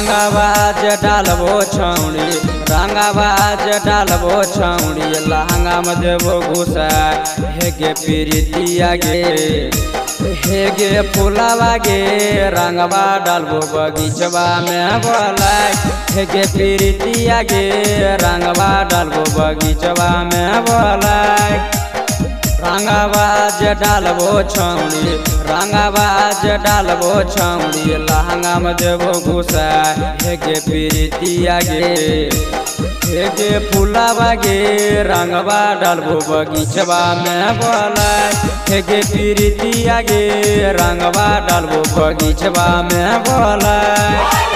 रंगाबाज डालबो छौड़ी रंगाबाज डालबो छौड़ी लहंगा में देबो घुसा हे गे प्रीतिया गे हे गे फुलावा गे रंगवा डालबो बगीचवा में बोलाय हे गे प्रीतिया गे रंगवा डालबो बगीचवा में बोलाय। रंगाबाज डालबो छौड़ी रंगाबाज डालबो छौड़ी लहंगा में देबो घुसा हे गे गे हे गे फुलावा गे रंगवा डालबो बगीचवा में बोलाय हे गे गे रंगवा डालबो बगीचवा में बोलाय।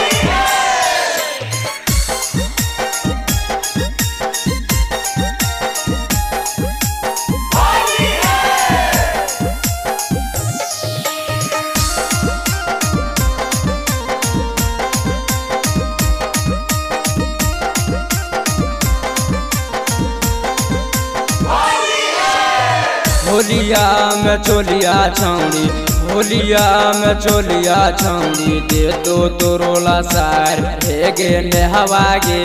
होलिया में चोलिया छौड़ी होलिया में चोलिया छौड़ी दे दो तोरोला सार, हे गे नेहवा गे,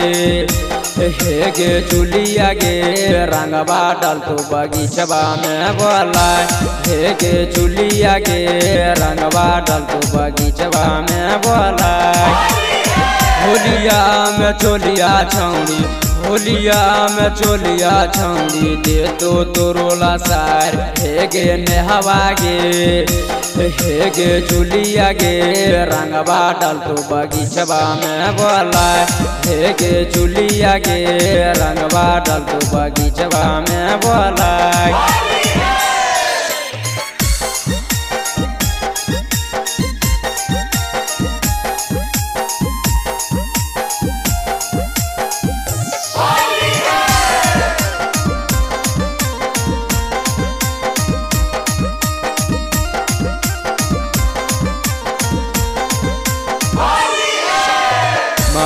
हे गे चुलिया गे रंगवा डाल तो बगीचवा में बोला, हे गे चुलिया गे रंगवा डाल तो बगीचवा में बोला। होलिया में चोलिया छौड़ी होलिया में चोलिया छंदी दे तो तोरोला सार। हे गे नेहवा गे हे गे चुलिया गे। रंगवा डाल तो बगीचवा में बोला हे गे चुलिया गे, रंगवा डाल तो बगीचवा में बोला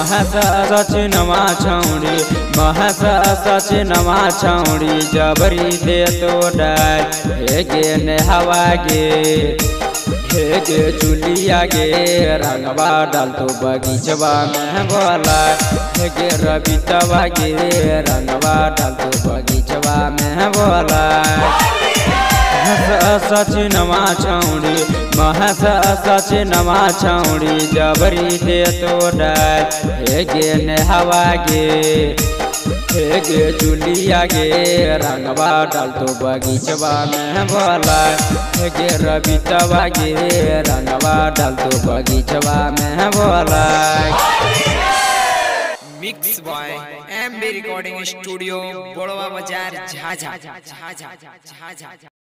महस सचिनमा छौड़ी महस सचिनमा छौड़ी, जबरी दे तो हे गे नेहवा गे हे गे चुलिया गे, रंगवा डाल तो बगीचवा में बोला गे रबितवा गे, रंगवा डाल तो बगीचवा में बोला। सचिनमा छौड़ी महस सचिनमा छौड़ी जबरी दे तो हे गे नेहवा गे, हे गे चुलिया गे, रंगवा डाल तो बगीचवा में बोला गे रबितवा गे, रंगवा डाल तो बगीचवा में बोला। Mix by M B recording studio Badwa Bazar Jhajha Jhajha Jhajha.